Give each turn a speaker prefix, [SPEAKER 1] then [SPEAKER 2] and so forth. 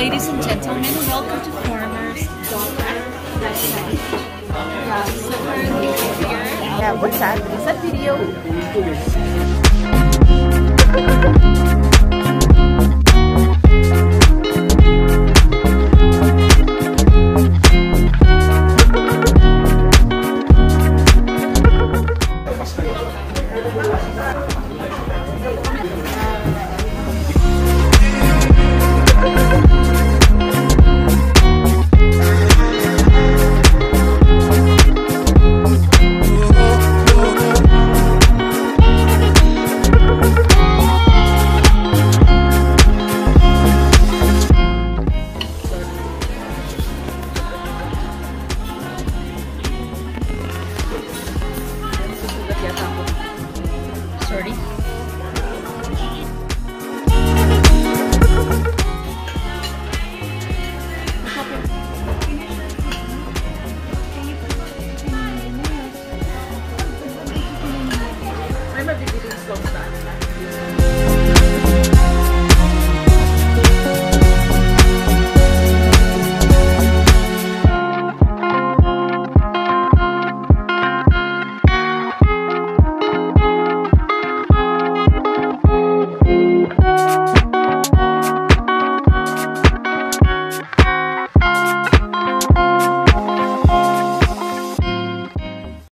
[SPEAKER 1] Ladies and gentlemen, welcome to Farmer's Daughter. So currently here. Yeah, what's that? Is that video? already.